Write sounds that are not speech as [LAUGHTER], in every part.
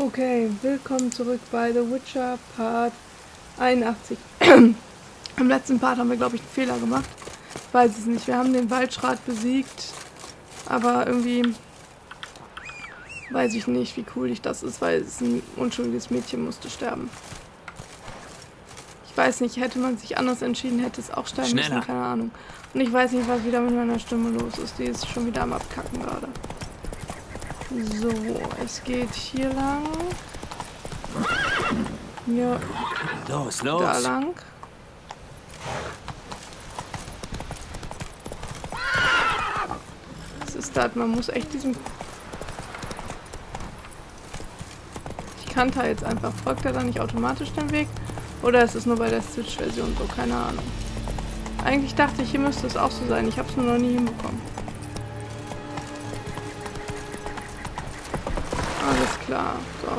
Okay, willkommen zurück bei The Witcher Part 81. [CLEARS THROAT] Im letzten Part haben wir, glaube ich, einen Fehler gemacht. Ich weiß es nicht. Wir haben den Waldschrat besiegt, aber irgendwie weiß ich nicht, wie cool ich das ist, weil es ein unschuldiges Mädchen musste sterben. Ich weiß nicht, hätte man sich anders entschieden, hätte es auch sterben Schneller. müssen, keine Ahnung. Und ich weiß nicht, was wieder mit meiner Stimme los ist. Die ist schon wieder am Abkacken gerade. So, es geht hier lang. Hier, Los, da los. lang. Was ist das? Man muss echt diesen... Ich kannte jetzt einfach. Folgt er da nicht automatisch den Weg? Oder ist es nur bei der Switch-Version so? Keine Ahnung. Eigentlich dachte ich, hier müsste es auch so sein. Ich habe es nur noch nie hinbekommen.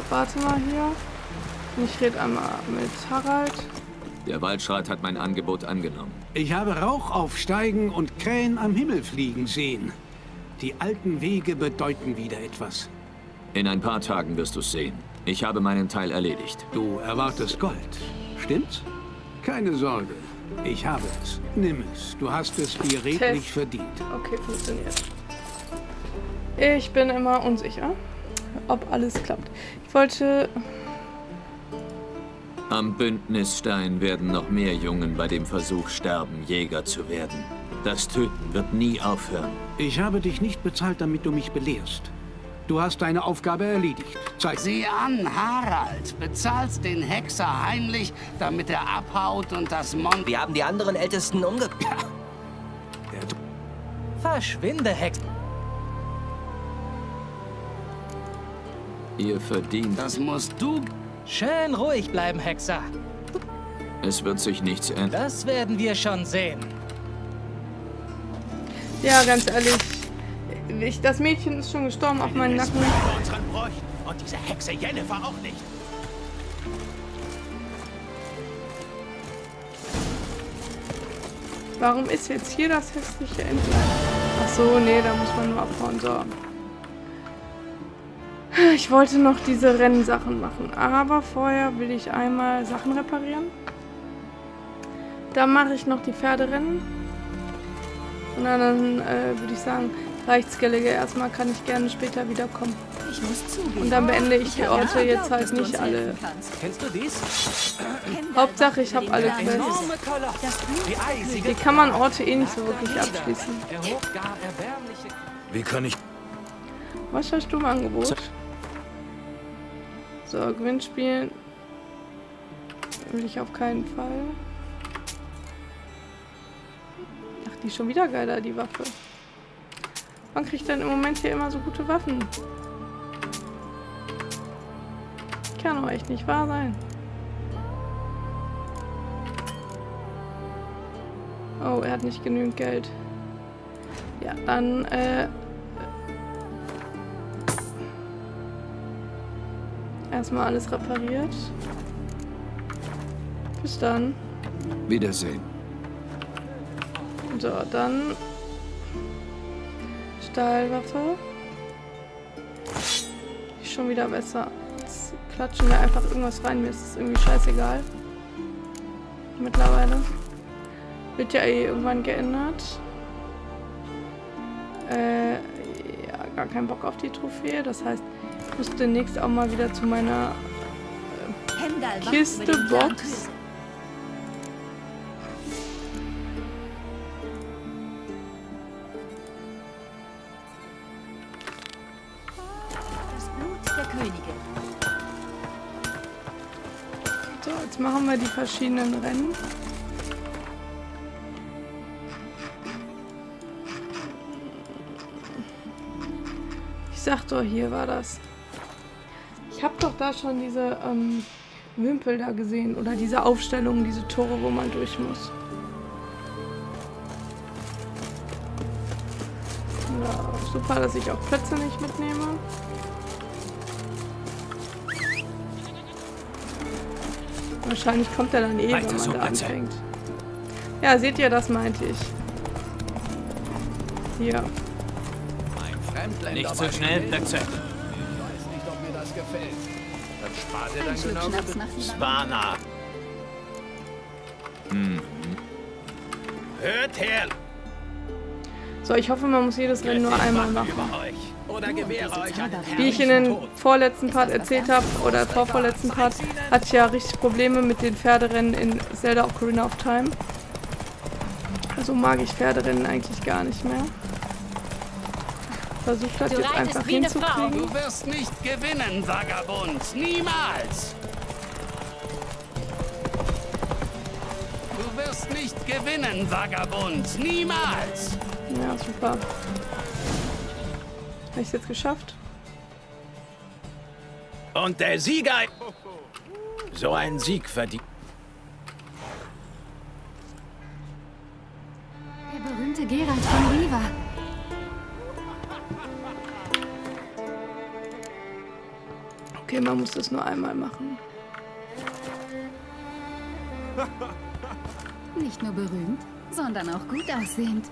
Warte mal hier. Ich rede einmal mit Harald. Der Waldschrat hat mein Angebot angenommen. Ich habe Rauch aufsteigen und Krähen am Himmel fliegen sehen. Die alten Wege bedeuten wieder etwas. In ein paar Tagen wirst du sehen. Ich habe meinen Teil erledigt. Du erwartest Gold, stimmt's? Keine Sorge, ich habe es. Nimm es, du hast es dir redlich Test. verdient. Okay, funktioniert. Ich bin immer unsicher, ob alles klappt. Ich wollte... Am Bündnisstein werden noch mehr Jungen bei dem Versuch sterben, Jäger zu werden. Das Töten wird nie aufhören. Ich habe dich nicht bezahlt, damit du mich belehrst. Du hast deine Aufgabe erledigt. Zeig Sieh an, Harald. Bezahlst den Hexer heimlich, damit er abhaut und das Mon... Wir haben die anderen Ältesten umge... Verschwinde, Hex. Ihr verdient. Das musst du... Schön ruhig bleiben, Hexer. Es wird sich nichts ändern. Das werden wir schon sehen. Ja, ganz ehrlich. Ich, das Mädchen ist schon gestorben auf meinen Nacken. Und diese Hexe Jennifer auch nicht. Warum ist jetzt hier das hässliche Entlein? Ach so, nee, da muss man nur abhauen. So. Ich wollte noch diese Rennsachen machen, aber vorher will ich einmal Sachen reparieren. Dann mache ich noch die Pferderennen. Und dann äh, würde ich sagen, reicht's Gallagher erstmal, kann ich gerne später wiederkommen. Ich muss zugeben. Und dann beende ich die Orte ja jetzt halt nicht alle. Kennst du dies? Hauptsache, ich habe alle Quests. Die kann man Orte eh nicht so wirklich abschließen. Wie kann ich... Was hast du im Angebot? So, Gewinnspielen. Will ich auf keinen Fall. Ach, die ist schon wieder geiler, die Waffe. Man kriegt dann im Moment hier immer so gute Waffen. Kann doch echt nicht wahr sein. Oh, er hat nicht genügend Geld. Ja, dann, äh, Erstmal alles repariert. Bis dann. Wiedersehen. So, dann Stahlwaffe. Schon wieder besser. Jetzt klatschen wir einfach irgendwas rein. Mir ist es irgendwie scheißegal. Mittlerweile. Wird ja eh irgendwann geändert. Äh, ja, gar keinen Bock auf die Trophäe. Das heißt, muss demnächst auch mal wieder zu meiner wacht Kiste, Box. So, jetzt machen wir die verschiedenen Rennen. Ich sag doch, hier war das. Ich habe doch da schon diese ähm, Wimpel da gesehen. Oder diese Aufstellungen, diese Tore, wo man durch muss. Ja, super, dass ich auch Plätze nicht mitnehme. Wahrscheinlich kommt er dann eh, Weiter wenn so, man da Plätze. anfängt. Ja, seht ihr, das meinte ich. Hier. Nicht so bei schnell. Plätze. Gefällt. Dann spart ihr dann genau Spana. Hört her! So, ich hoffe, man muss jedes Rennen nur einmal machen. einen Wie ich in den vorletzten Part erzählt habe, oder vorvorletzten Part, hatte ich ja richtig Probleme mit den Pferderennen in Zelda Ocarina of Time. Also mag ich Pferderennen eigentlich gar nicht mehr. Versucht das Du jetzt reitest einfach wie eine Frau. hinzukriegen. Du wirst nicht gewinnen, Vagabund. Niemals. Du wirst nicht gewinnen, Vagabund. Niemals. Ja, super. Habe ich es jetzt geschafft? Und der Sieger... So ein Sieg verdient... Der berühmte Geralt von Riva. Okay, man muss das nur einmal machen. [LAUGHS] Nicht nur berühmt, sondern auch gut aussehend.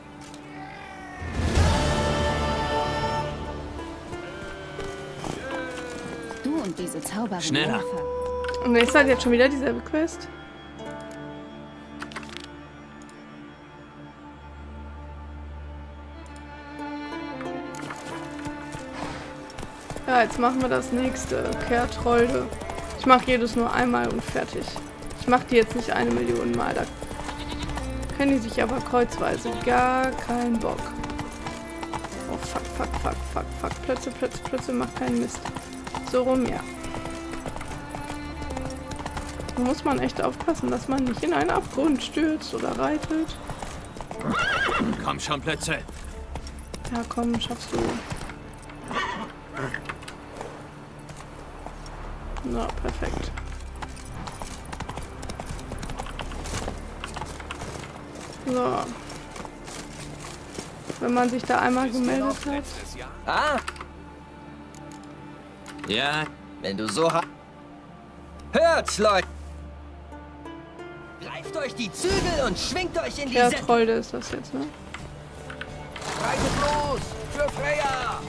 Du und diese Zauberin Schneller. Und ist halt jetzt schon wieder dieselbe Quest. Ja, jetzt machen wir das nächste. Kehrtrolde. Ich mache jedes nur einmal und fertig. Ich mache die jetzt nicht eine Million Mal. Da können die sich aber kreuzweise. Gar kein Bock. Oh, fuck, fuck, fuck, fuck, fuck. Plötze, plötze, plötze, mach keinen Mist. So rum, ja. Da muss man echt aufpassen, dass man nicht in einen Abgrund stürzt oder reitet. Komm schon, Plätze. Ja, komm, schaffst du. Na, perfekt. So. Wenn man sich da einmal gemeldet hat. Ah, Ja, wenn du so ha... Hört's, Leute! Greift euch die Zügel und schwingt euch in die Ja, Sätze. Trolde ist das jetzt, ne? Reitet los! Für Freya!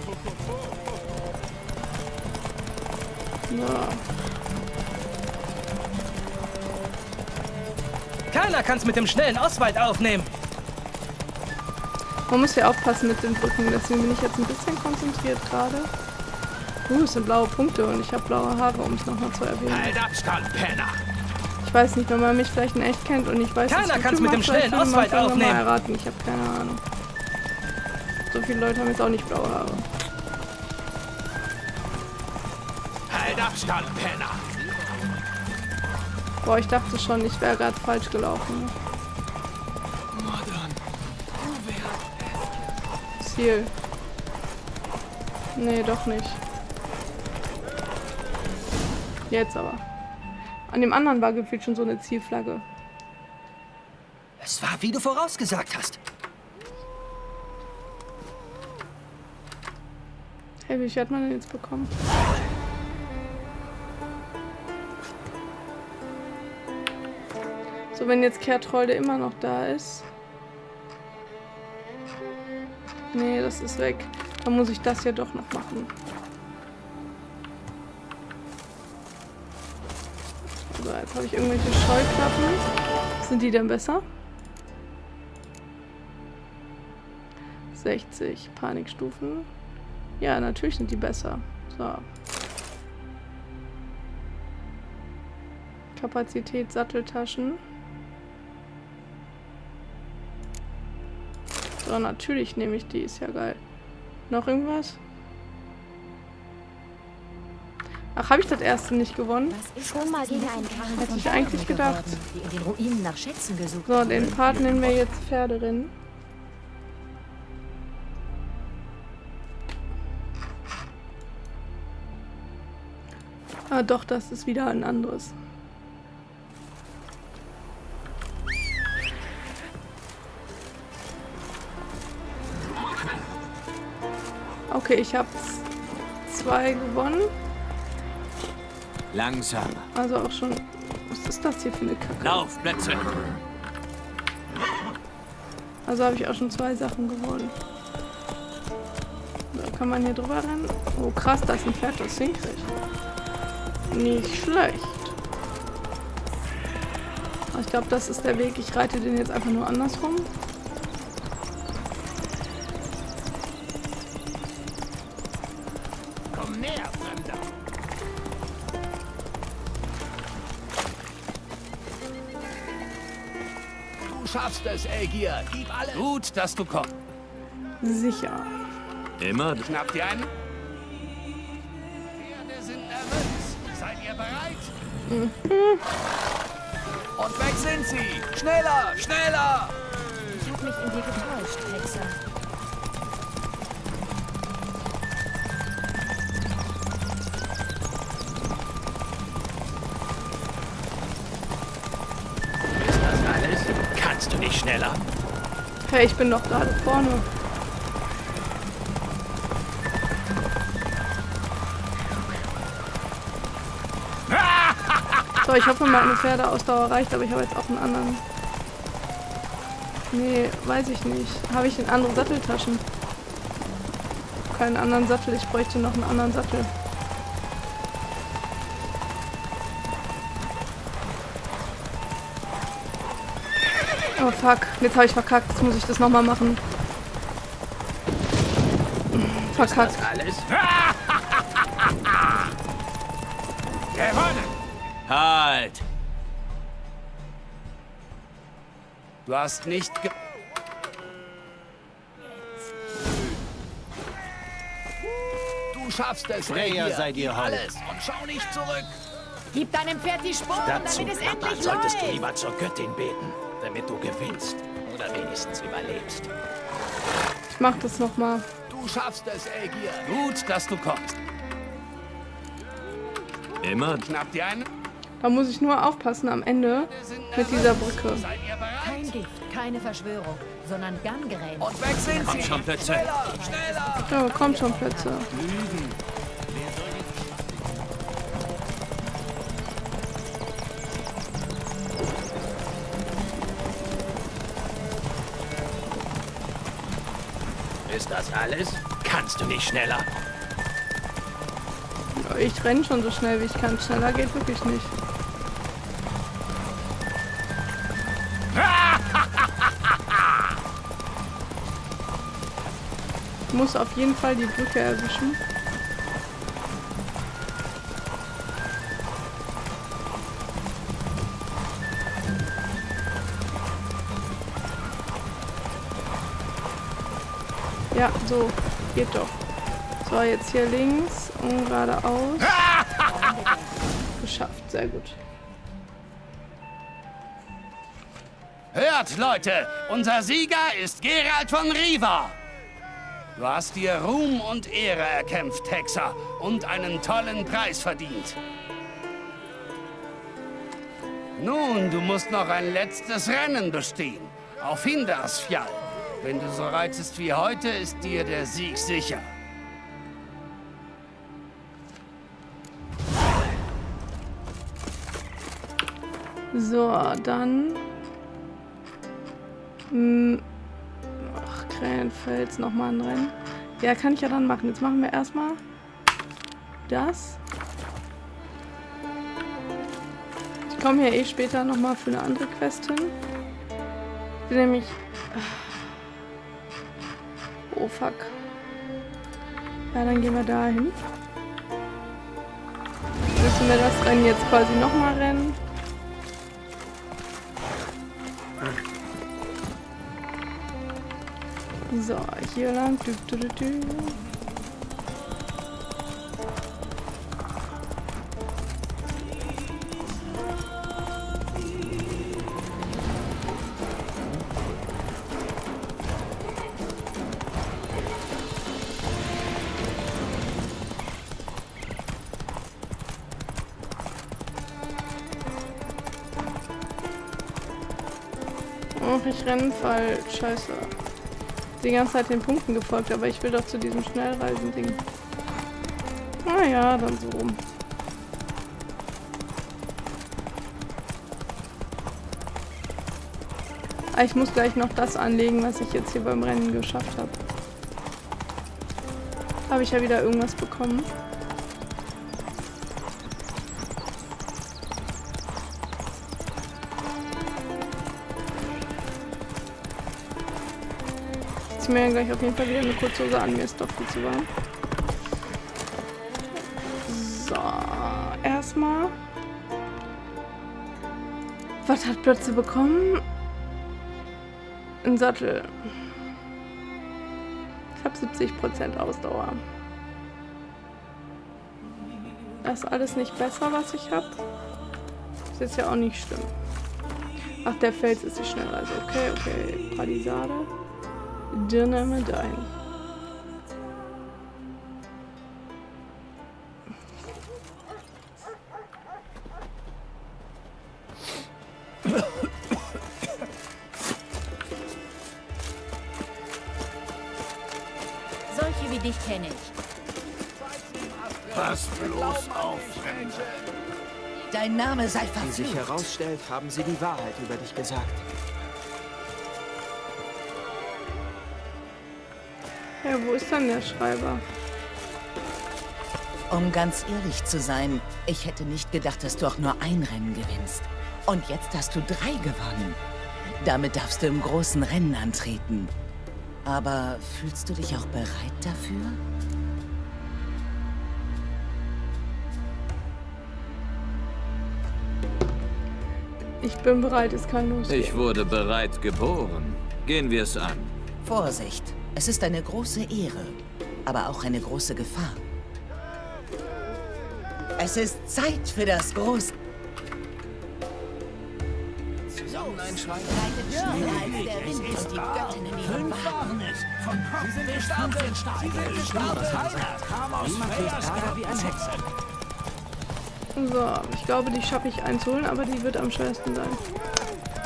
So. Keiner kann's mit dem schnellen Oswald aufnehmen. Man muss ja aufpassen mit den Brücken, deswegen bin ich jetzt ein bisschen konzentriert gerade. Uh, es sind blaue Punkte und ich habe blaue Haare, um es nochmal zu erwähnen. Halt Abstand, Penner! Ich weiß nicht, wenn man mich vielleicht in echt kennt und ich weiß, Keiner dass kann's YouTube mit dem schnellen Oswald es aufnehmen. erraten. Ich habe keine Ahnung. So viele Leute haben jetzt auch nicht blaue Haare. Halt Abstand, Penner! Boah, ich dachte schon, ich wäre gerade falsch gelaufen. Ziel. Nee, doch nicht. Jetzt aber. An dem anderen war gefühlt schon so eine Zielflagge. Es war, wie du vorausgesagt hast. Hey, wie viel hat man denn jetzt bekommen? Wenn jetzt Kehrtrolde immer noch da ist. Nee, das ist weg. Dann muss ich das ja doch noch machen. So, jetzt habe ich irgendwelche Scheuklappen. Sind die denn besser? 60 Panikstufen. Ja, natürlich sind die besser. So. Kapazität Satteltaschen. So, natürlich nehme ich die, ist ja geil. Noch irgendwas? Ach, habe ich das erste nicht gewonnen? Was ist Schon mal gegen einen Karren Hätte ich eigentlich gedacht. geworden, die in den Ruinen nach Schätzen gesucht So, den Part nennen wir jetzt Pferderennen. Ah, doch, das ist wieder ein anderes. Okay, ich habe zwei gewonnen. langsam. Also auch schon. Was ist das hier für eine Kacke? Lauf, Plätze. Also habe ich auch schon zwei Sachen gewonnen. Da kann man hier drüber rennen. Oh krass, da ist ein Pferd, das hinkriegt. Nicht schlecht. Aber Ich glaube, das ist der Weg. Ich reite den jetzt einfach nur andersrum. Schaffst es, Elgier. Gib alles. Gut, dass du kommst. Sicher. Immer Schnappt ihr einen? Pferde sind nervös. Seid ihr bereit? Und weg sind sie. Schneller, schneller. Ich habe mich in dir getäuscht, Hexer. Kannst du nicht schneller? Hey, ich bin doch gerade vorne. [LAUGHS] So, ich hoffe, meine Pferdeausdauer reicht, aber ich habe jetzt auch einen anderen. Nee, weiß ich nicht. Habe ich in andere Satteltaschen? Keinen anderen Sattel, ich bräuchte noch einen anderen Sattel. Oh fuck, jetzt habe ich verkackt. Jetzt muss ich das nochmal machen. Verkackt. Das alles? [LAUGHS] Gewonnen! Halt! Du hast nicht ge Du schaffst es, Freya Elgier. sei dir Gib hold. alles und schau nicht zurück. Gib deinem Pferd die Sporen, Dazu damit es endlich solltest du läuft. lieber zur Göttin beten, damit du gewinnst. Oder wenigstens überlebst. Ich mach das nochmal. Du schaffst es, Elgier. Gut, dass du kommst. Immer Schnappt ihr einen? Da muss ich nur aufpassen am Ende mit dieser Brücke. Kein Gift, keine Verschwörung, sondern Gungerät. Und weg sind Komm sie. schon, Plätze. Schneller, schneller. Oh, kommt schon Plätze. Ist das alles? Kannst du nicht schneller? Ich renne schon so schnell wie ich kann. Schneller geht wirklich nicht. [LAUGHS] Ich muss auf jeden Fall die Brücke erwischen. Ja, so. Geht doch. So, jetzt hier links und geradeaus. [LAUGHS] Geschafft, sehr gut. Hört, Leute, unser Sieger ist Gerald von Riva. Du hast dir Ruhm und Ehre erkämpft, Hexer, und einen tollen Preis verdient. Nun, du musst noch ein letztes Rennen bestehen. Auf Hindersfjall. Wenn du so reitest wie heute, ist dir der Sieg sicher. So, dann. Hm, Ach, Krähenfels, nochmal ein Rennen. Ja, kann ich ja dann machen. Jetzt machen wir erstmal das. Ich komme hier eh später nochmal für eine andere Quest hin. Ich will nämlich. Oh fuck. Ja, dann gehen wir da hin. Müssen wir das Rennen jetzt quasi nochmal rennen. So, hier lang. Dü, dü, dü, dü. Och, ich renne falsch. Scheiße. Die ganze Zeit den Punkten gefolgt, aber ich will doch zu diesem Schnellreisen-Ding. Naja, dann so rum. Ah, ich muss gleich noch das anlegen, was ich jetzt hier beim Rennen geschafft habe. Habe ich ja wieder irgendwas bekommen. Ziehe mir gleich auf jeden Fall wieder eine kurze Hose an. Mir ist doch viel zu warm. So, erstmal. Was hat Plötze bekommen? Ein Sattel. Ich habe 70% Ausdauer. Das ist alles nicht besser, was ich habe. Ist jetzt ja auch nicht schlimm. Ach, der Fels ist nicht schneller. Also okay, okay. Palisade. Dynamit ein. Solche wie dich kenne ich. Pass bloß auf, Fremde. Dein Name sei Wie sich verflucht. herausstellt, haben sie die Wahrheit über dich gesagt. Ja, wo ist dann der Schreiber? Um ganz ehrlich zu sein, ich hätte nicht gedacht, dass du auch nur ein Rennen gewinnst. Und jetzt hast du drei gewonnen. Damit darfst du im großen Rennen antreten. Aber fühlst du dich auch bereit dafür? Ich bin bereit, es kann losgehen. Ich wurde bereit geboren. Gehen wir es an. Vorsicht, es ist eine große Ehre, aber auch eine große Gefahr. Es ist Zeit für das Groß... Reitet schneller als der Wind und die Göttinnen ihren Wagen. Von Kopf bis Stampfenstein. Niemand hilft Tara wie ein Hexer. So, ich glaube, die schaffe ich einzuholen, aber die wird am schwersten sein.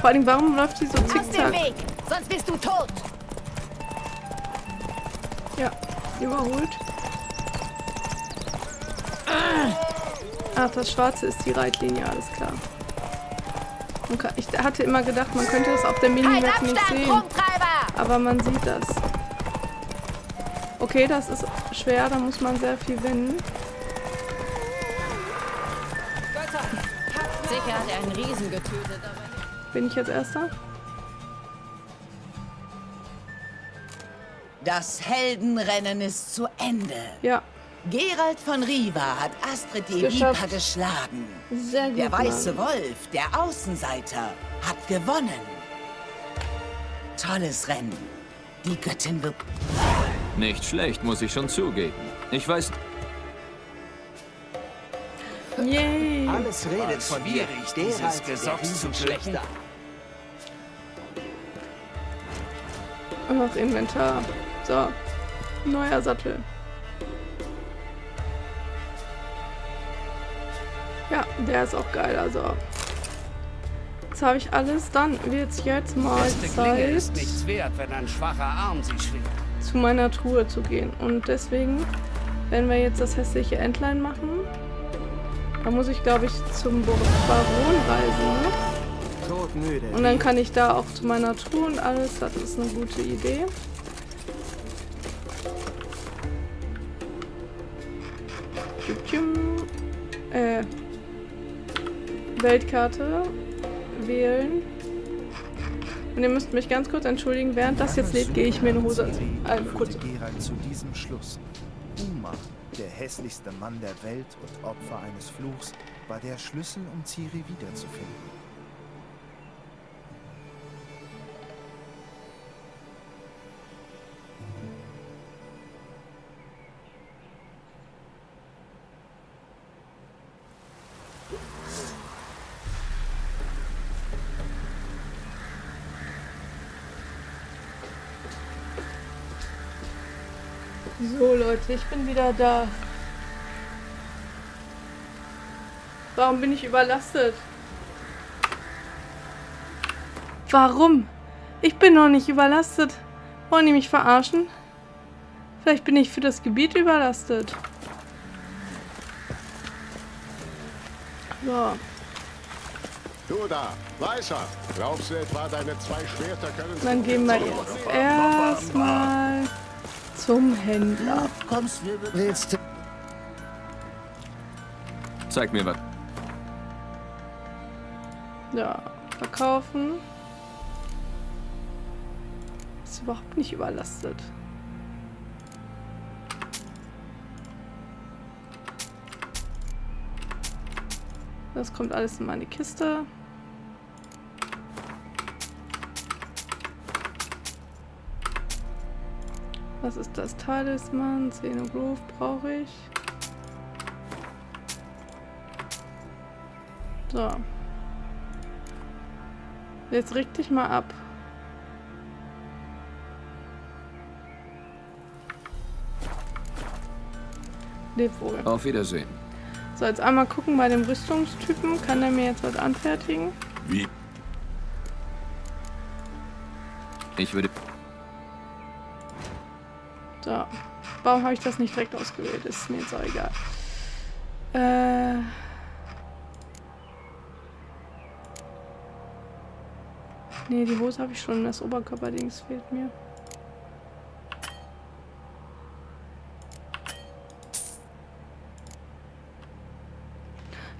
Vor allem, warum läuft sie so Aus dem zickzack? Weg, sonst bist du tot. Überholt. Ach, das Schwarze ist die Reitlinie, alles klar. Kann- Ich hatte immer gedacht, man könnte das auf der Halt Minimap nicht Abstand, sehen. Aber man sieht das. Okay, das ist schwer, da muss man sehr viel wenden. Sicher hat er einen Riesen getötet, aber... Bin ich jetzt Erster? Das Heldenrennen ist zu Ende. Ja, Gerald von Riva hat Astrid die. Viper geschlagen. sehr gut. Der weiße Mann. Wolf, der Außenseiter, hat gewonnen. Tolles Rennen. Die Göttin wird... Nicht schlecht, muss ich schon zugeben. Ich weiß, Yay! Alles redet von schwierig, dieses Gesocks zu Riesenschlechter. Ach, Inventar. So, neuer Sattel. Ja, der ist auch geil, also. Jetzt habe ich alles, dann wird's jetzt mal Zeit, ist nichts wert, wenn ein schwacher Arm sie schwingt. zu meiner Truhe zu gehen. Und deswegen, wenn wir jetzt das hässliche Entlein machen, dann muss ich, glaube ich, zum Bar- Baron reisen, ne? Und dann kann ich da auch zu meiner Truhe und alles. Das ist eine gute Idee. Äh, Weltkarte wählen. Und ihr müsst mich ganz kurz entschuldigen, während das jetzt lädt, gehe ich mir eine Hose anziehen. Äh, kurz. Geralt zu diesem Schluss. Uma, der hässlichste Mann der Welt und Opfer eines Fluchs, war der Schlüssel, um Ciri wiederzufinden. So Leute, ich bin wieder da. Warum bin ich überlastet? Warum? Ich bin noch nicht überlastet. Wollen die mich verarschen? Vielleicht bin ich für das Gebiet überlastet. So. Du da, Weißer, glaubst du etwa, deine zwei Schwerter können... Dann gehen wir jetzt erstmal zum Händler. Kommst, willst du... zeig mir was. Ja, verkaufen. Ist überhaupt nicht überlastet. Das kommt alles in meine Kiste. Was ist das Talisman? Xenogrove brauche ich. So. Jetzt richt dich mal ab. Lebwohl. Auf Wiedersehen. So, jetzt einmal gucken bei dem Rüstungstypen. Kann der mir jetzt was anfertigen? Wie? Ich würde... So. Warum habe ich das nicht direkt ausgewählt? Ist mir jetzt auch egal. Äh... Nee, die Hose habe ich schon. Das Oberkörperdings fehlt mir.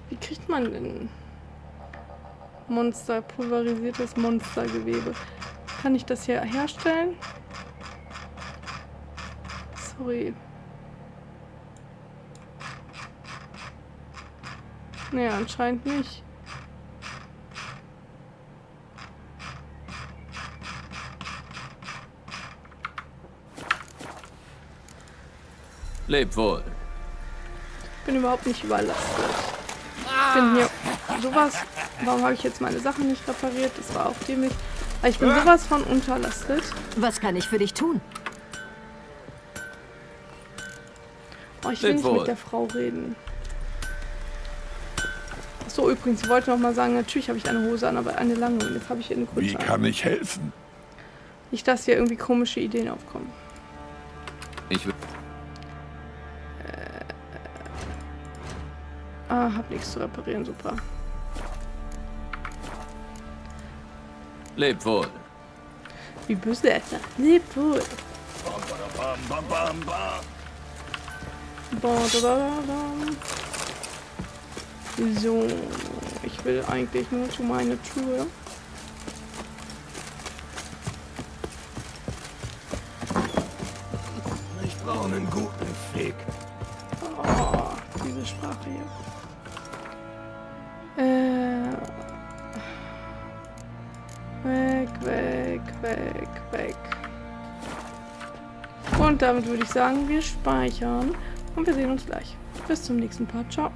Wie kriegt man denn Monster, pulverisiertes Monstergewebe? Kann ich das hier herstellen? Sorry. Nee, anscheinend nicht. Leb wohl. Ich bin überhaupt nicht überlastet. Ich bin hier sowas. Warum habe ich jetzt meine Sachen nicht repariert? Das war auch dämlich. Aber ich bin sowas von unterlastet. Was kann ich für dich tun? Ich will nicht wohl. mit der Frau reden. So übrigens, ich wollte noch mal sagen, natürlich habe ich eine Hose an, aber eine lange. Und jetzt habe ich hier eine kurze. Wie an. kann ich helfen? Nicht, dass hier irgendwie komische Ideen aufkommen. Ich will... Ah, hab nichts zu reparieren, super. Leb wohl. Wie böse ist. Leb wohl. Bam, bam, bam, bam. Ba, da, da, da, da. So, ich will eigentlich nur zu meiner Tür. Ich brauche einen guten Fick. Oh, diese Sprache hier. Äh. Weg, weg, weg, weg. Und damit würde ich sagen, wir speichern und wir sehen uns gleich. Bis zum nächsten Part. Ciao.